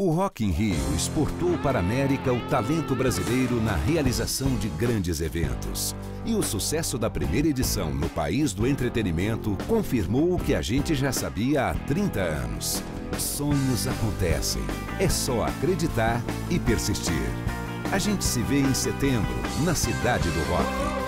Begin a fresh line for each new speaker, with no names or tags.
O Rock in Rio exportou para a América o talento brasileiro na realização de grandes eventos. E o sucesso da primeira edição no país do entretenimento confirmou o que a gente já sabia há 30 anos. Sonhos acontecem. É só acreditar e persistir. A gente se vê em setembro, na Cidade do Rock.